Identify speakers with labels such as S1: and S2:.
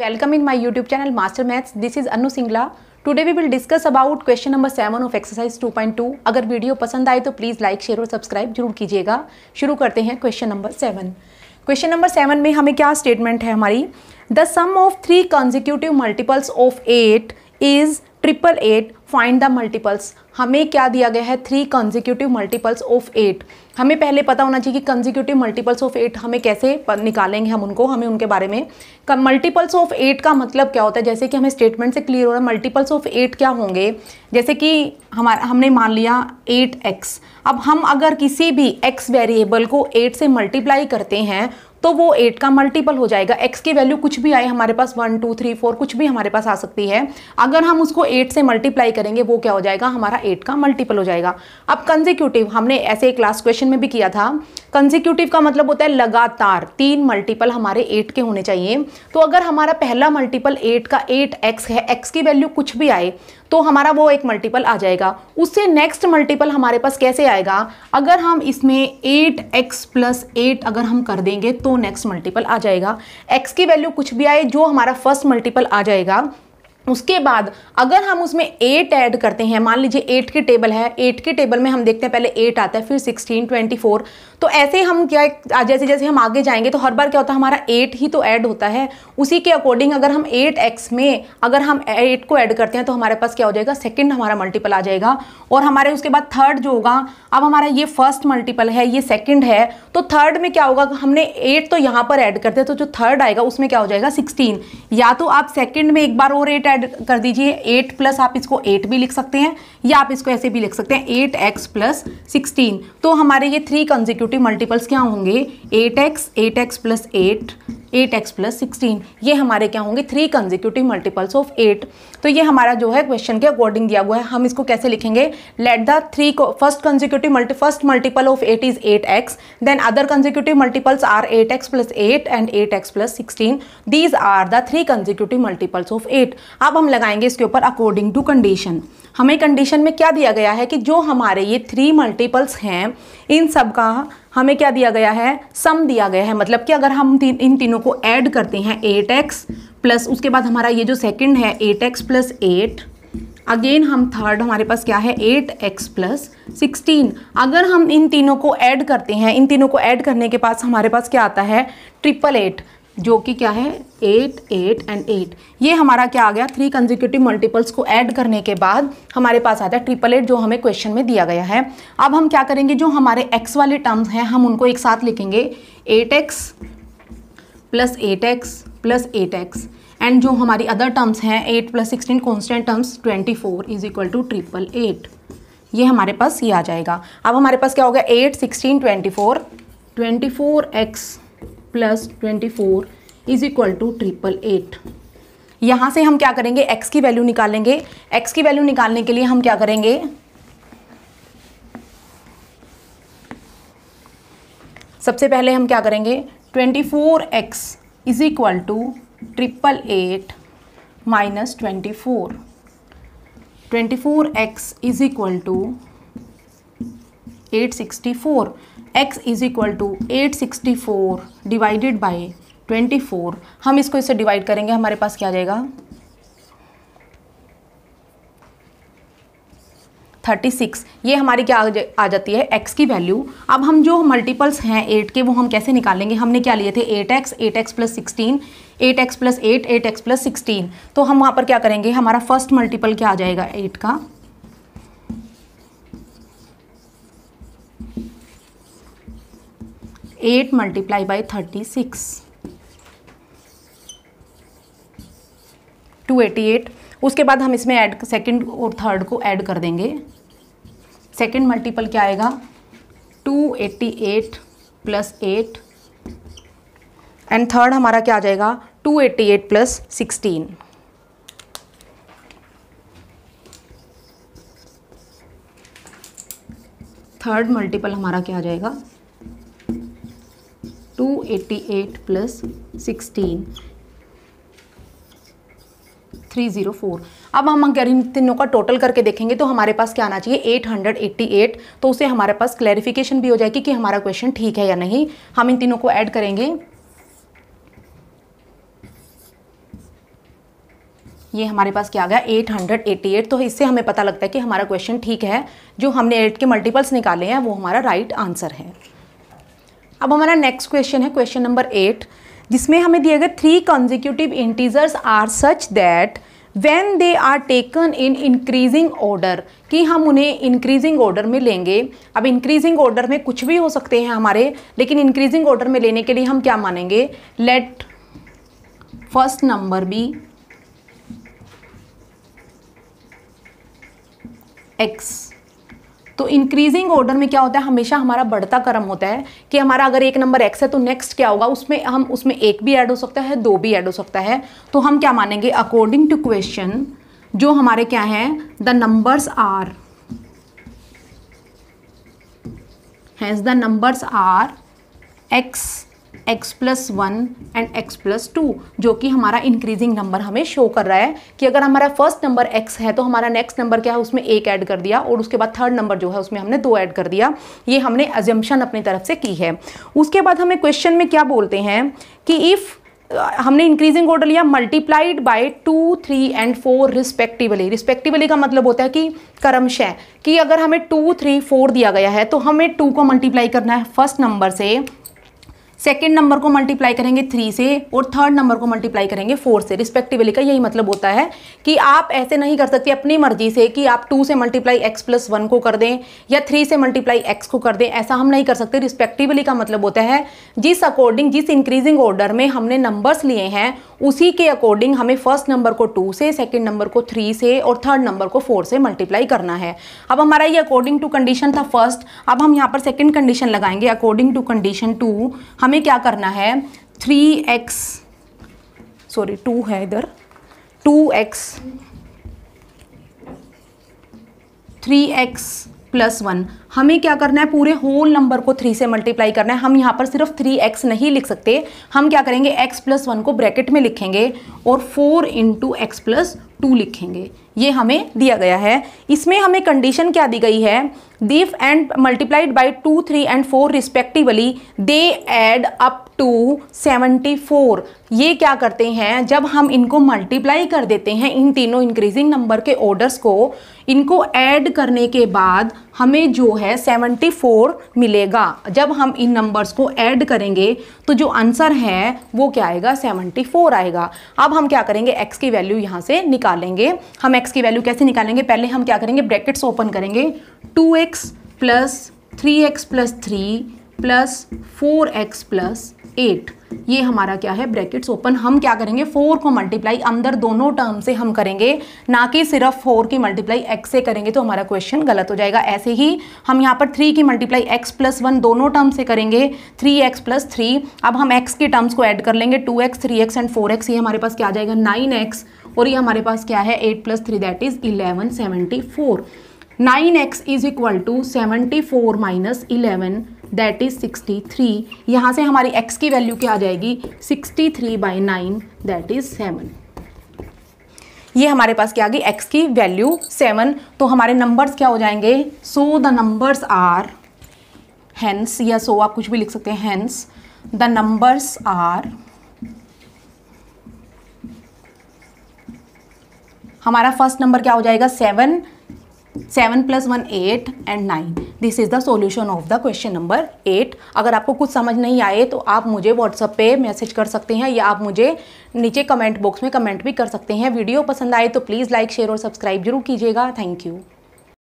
S1: Welcome in my YouTube channel Master Maths this is Anu Singla. Today we will discuss about question number seven of exercise 2.2. अगर video पसंद आए तो please like share और subscribe ज़रूर कीजिएगा। शुरू करते हैं question number seven question number seven में हमें क्या स्टेटमेंट है हमारी? The sum of three consecutive multiples of eight is triple eight find the multiples हमें क्या दिया गया है? Three consecutive multiples of eight हमें पहले पता होना चाहिए कि कंजिक्यूटिव मल्टीपल्स ऑफ़ एट हमें कैसे निकालेंगे हम उनको? हमें उनके बारे में मल्टीपल्स ऑफ़ एट का मतलब क्या होता है? जैसे कि हमें स्टेटमेंट से क्लियर हो रहा है मल्टीपल्स ऑफ़ एट क्या होंगे? जैसे कि हमारा हमने मान लिया एट एक्स अब हम अगर किसी भी एक्स वेरिएबल को एट से मल्टीप्लाई करते हैं तो वो एट का मल्टीपल हो जाएगा। एक्स की वैल्यू कुछ भी आए हमारे पास वन टू थ्री फोर कुछ भी हमारे पास आ सकती है। अगर हम उसको एट से मल्टीप्लाई करेंगे, वो क्या हो जाएगा? हमारा एट का मल्टीपल हो जाएगा। अब कंजिक्यूटिव हमने ऐसे एक लास्ट क्वेश्चन में भी किया था। कंजिक्यूटिव का मतलब होता है लगातार। तीन मल्टीपल हमारे एट के होने चाहिए। तो अगर हमारा पहला मल्टीपल एट का एट एक्स है एक्स की वैल्यू कुछ भी आए तो हमारा वो एक मल्टीपल आ जाएगा। उससे नेक्स्ट मल्टीपल हमारे पास कैसे आएगा? अगर हम इसमें एट एक्स प्लस एट अगर हम कर देंगे तो नेक्स्ट मल्टीपल आ जाएगा। एक्स की वैल्यू कुछ भी आए, जो हमारा फ़र्स्ट मल्टीपल आ जाएगा उसके बाद अगर हम उसमें एट ऐड करते हैं, मान लीजिए एट की टेबल है एट की टेबल में हम देखते हैं पहले एट आता है, फिर सिक्सटीन ट्वेंटी फोर तो ऐसे हम क्या जैसे जैसे हम आगे जाएँगे तो हर बार क्या होता है, हमारा एट ही तो ऐड होता है। उसी के अकॉर्डिंग अगर हम एट एक्स में, अगर हम एट को ऐड करते हैं तो हमारे पास क्या हो जाएगा सेकेंड हमारा मल्टीपल आ जाएगा। और हमारे उसके बाद थर्ड जो होगा, अब हमारा ये फ़र्स्ट मल्टीपल है, ये सेकेंड है तो थर्ड में क्या होगा, हमने एट तो यहाँ पर ऐड करते हैं तो जो थर्ड आएगा, उसमें क्या हो जाएगा सिक्सटीन या तो आप सेकेंड में एक बार और एट ऐड कर दीजिए एट प्लस आप इसको एट भी लिख सकते हैं, या आप इसको ऐसे भी लिख सकते हैं एट एक्स प्लस सिक्सटीन तो हमारे ये थ्री कंजिक्यूटिव मल्टीपल्स क्या होंगे? Eight x eight x plus eight eight x plus sixteen. ये हमारे क्या होंगे? Three consecutive multiples of eight तो ये हमारा जो है क्वेश्चन के अकॉर्डिंग दिया हुआ है। हम इसको कैसे लिखेंगे? Let the three first consecutive multi first multiple of eight is eight x then other consecutive multiples are eight x plus eight and eight x plus sixteen these are the three consecutive multiples of eight अब हम लगाएँगे इसके ऊपर according to condition हमें condition में क्या दिया गया है कि जो हमारे ये थ्री मल्टीपल्स हैं, इन सब का हमें क्या दिया गया है? सम दिया गया है। मतलब कि अगर हम तीन इन तीनों को ऐड करते हैं एट एक्स प्लस उसके बाद हमारा ये जो सेकंड है eight x plus eight again हम थर्ड हमारे पास क्या है? एट एक्स प्लस सिक्सटीन अगर हम इन तीनों को ऐड करते हैं, इन तीनों को ऐड करने के पास हमारे पास क्या आता है? ट्रिपल एट जो कि क्या है? एट एट एंड एट ये हमारा क्या आ गया? थ्री कंजिक्यूटिव मल्टीपल्स को ऐड करने के बाद हमारे पास आता है ट्रिपल एट जो हमें क्वेश्चन में दिया गया है। अब हम क्या करेंगे? जो हमारे एक्स वाले टर्म्स हैं, हम उनको एक साथ लिखेंगे। Eight x plus eight x plus eight x and जो हमारी अदर टर्म्स हैं eight plus sixteen constant terms twenty four is equal to triple eight ये हमारे पास ये आ जाएगा। अब हमारे पास क्या हो गया? Eight sixteen twenty four twenty four x plus twenty four is equal to triple eight यहाँ से हम क्या करेंगे? X की वैल्यू निकालेंगे। X की वैल्यू निकालने के लिए हम क्या करेंगे? सबसे पहले हम क्या करेंगे? Twenty four x is equal to triple eight minus twenty four twenty four x is equal to eight sixty four x is equal to eight sixty four divided by twenty four हम इसको इससे divide करेंगे, हमारे पास क्या आ जाएगा? Thirty six ये हमारी क्या आ जाती है? एक्स की वैल्यू अब हम जो मल्टीपल्स हैं एट के, वो हम कैसे निकालेंगे? हमने क्या लिए थे? Eight x eight x plus sixteen eight x plus eight eight x plus sixteen तो हम वहाँ पर क्या करेंगे? हमारा फ़र्स्ट मल्टीपल क्या आ जाएगा? एट का. Eight multiply by thirty six. Two eighty eight. उसके बाद हम इसमें ऐड सेकंड और थर्ड को ऐड कर देंगे. सेकंड मल्टीपल क्या आएगा? Two eighty eight plus eight and third हमारा क्या आ जाएगा? Two eighty eight plus sixteen third multiple हमारा क्या आ जाएगा? Two eighty eight plus sixteen three zero four अब हम अगर इन तीनों का टोटल करके देखेंगे तो हमारे पास क्या आना चाहिए? एट हंड्रेड एट्टी एट तो उससे हमारे पास क्लैरिफिकेशन भी हो जाएगी कि हमारा क्वेश्चन ठीक है या नहीं। हम इन तीनों को ऐड करेंगे। ये हमारे पास क्या आ गया? 888 तो इससे हमें पता लगता है कि हमारा क्वेश्चन ठीक है। जो हमने एट के मल्टीपल्स निकाले हैं, वो हमारा राइट right आंसर है। अब हमारा नेक्स्ट क्वेश्चन है क्वेश्चन नंबर एट जिसमें हमें दिए गए three consecutive integers are such that when they are taken in increasing order कि हम उन्हें इंक्रीजिंग ऑर्डर में लेंगे। अब इंक्रीजिंग ऑर्डर में कुछ भी हो सकते हैं हमारे, लेकिन इंक्रीजिंग ऑर्डर में लेने के लिए हम क्या मानेंगे? Let first number be x तो इंक्रीजिंग ऑर्डर में क्या होता है? हमेशा हमारा बढ़ता क्रम होता है कि हमारा अगर एक नंबर एक्स है तो नेक्स्ट क्या होगा? उसमें हम, उसमें एक भी ऐड हो सकता है, दो भी ऐड हो सकता है। तो हम क्या मानेंगे? अकॉर्डिंग टू क्वेश्चन जो हमारे क्या हैं? The numbers are has the numbers are x x plus one and x plus two जो कि हमारा इंक्रीजिंग नंबर हमें शो कर रहा है कि अगर हमारा फ़र्स्ट नंबर एक्स है तो हमारा नेक्स्ट नंबर क्या है? उसमें एक ऐड कर दिया और उसके बाद थर्ड नंबर जो है, उसमें हमने दो ऐड कर दिया। ये हमने एजम्पन अपनी तरफ़ से की है। उसके बाद हमें क्वेश्चन में क्या बोलते हैं कि इफ़ हमने इंक्रीजिंग ऑर्डर लिया multiplied by two three and four respectively respectively का मतलब होता है कि क्रमशः, कि अगर हमें टू थ्री फोर दिया गया है तो हमें टू को मल्टीप्लाई करना है फ़र्स्ट नंबर से। सेकेंड नंबर को मल्टीप्लाई करेंगे थ्री से और थर्ड नंबर को मल्टीप्लाई करेंगे फोर से। रिस्पेक्टिवली का यही मतलब होता है कि आप ऐसे नहीं कर सकते अपनी मर्ज़ी से कि आप टू से मल्टीप्लाई एक्स प्लस वन को कर दें या थ्री से मल्टीप्लाई एक्स को कर दें। ऐसा हम नहीं कर सकते। रिस्पेक्टिवली का मतलब होता है जिस अकॉर्डिंग जिस इंक्रीजिंग ऑर्डर में हमने नंबर्स लिए हैं, उसी के अकॉर्डिंग हमें फ़र्स्ट नंबर को टू से सेकेंड नंबर को थ्री से और थर्ड नंबर को फोर से मल्टीप्लाई करना है। अब हमारा ये अकॉर्डिंग टू कंडीशन था फ़र्स्ट अब हम यहाँ पर सेकेंड कंडीशन लगाएँगे। अकॉर्डिंग टू कंडीशन टू हमें क्या करना है? थ्री एक्स सॉरी टू है इधर। Two x three x plus one हमें क्या करना है? पूरे होल नंबर को थ्री से मल्टीप्लाई करना है। हम यहाँ पर सिर्फ़ थ्री एक्स नहीं लिख सकते। हम क्या करेंगे? एक्स प्लस वन को ब्रैकेट में लिखेंगे और four into x plus two लिखेंगे। ये हमें दिया गया है। इसमें हमें कंडीशन क्या दी गई है? दीफ and multiplied by two three and four respectively they add up to seventy four ये क्या करते हैं? जब हम इनको मल्टीप्लाई कर देते हैं इन तीनों इंक्रीजिंग नंबर के ऑर्डर्स को, इनको ऐड करने के बाद हमें जो है 74 मिलेगा। जब हम इन नंबर्स को ऐड करेंगे तो जो आंसर है, वो क्या आएगा? 74 आएगा। अब हम क्या करेंगे? X की वैल्यू यहाँ से निकालेंगे। हम x की वैल्यू कैसे निकालेंगे? पहले हम क्या करेंगे? ब्रैकेट्स ओपन करेंगे। 2x x plus three x plus three plus four x plus eight ये हमारा क्या है? ब्रैकेट्स ओपन हम क्या करेंगे? फोर को मल्टीप्लाई अंदर दोनों टर्म से हम करेंगे। ना कि सिर्फ़ फोर की मल्टीप्लाई एक्स से करेंगे तो हमारा क्वेश्चन गलत हो जाएगा। ऐसे ही हम यहाँ पर थ्री की मल्टीप्लाई एक्स प्लस वन दोनों टर्म से करेंगे। थ्री एक्स प्लस थ्री अब हम एक्स के टर्म्स को ऐड कर लेंगे। Two x three x and four x ये हमारे पास क्या आ जाएगा? नाइन एक्स और ये हमारे पास क्या है? Eight plus three that is eleven seventy four nine x is equal to seventy four minus eleven that is sixty three. यहाँ से हमारी x की वैल्यू क्या आ जाएगी? Sixty three by nine, that is seven. ये हमारे पास क्या आ गई? x की वैल्यू सेवन। तो हमारे नंबर्स क्या हो जाएँगे? So the numbers are hence या सो आप कुछ भी लिख सकते हैं हैंस द नंबर्स आर हमारा फ़र्स्ट नंबर क्या हो जाएगा? Seven. Seven plus one eight and nine. This is the solution of the question number eight अगर आपको कुछ समझ नहीं आए तो आप मुझे व्हाट्सअप पे मैसेज कर सकते हैं, या आप मुझे नीचे कमेंट बॉक्स में कमेंट भी कर सकते हैं। वीडियो पसंद आए तो प्लीज़ लाइक शेयर और सब्सक्राइब ज़रूर कीजिएगा। Thank you